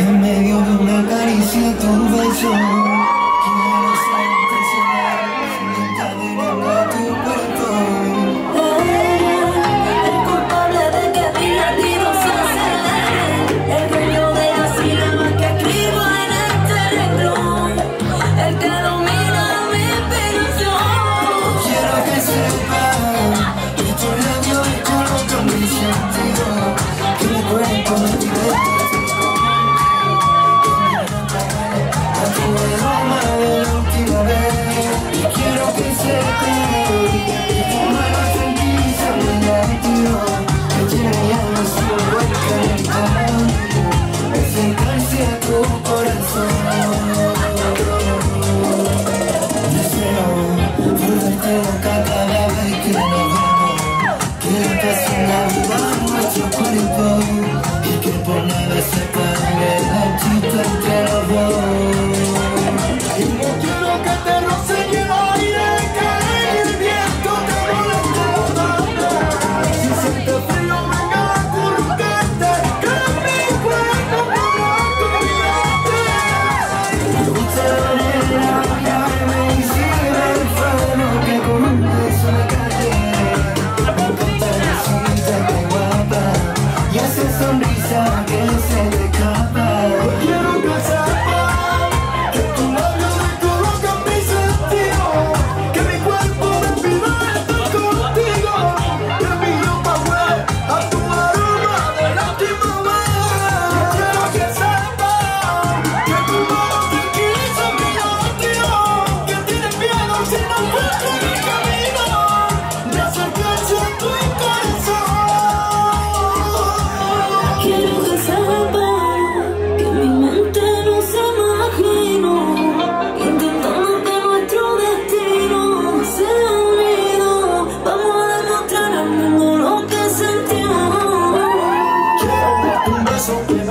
En medio de una caricia tu beso to so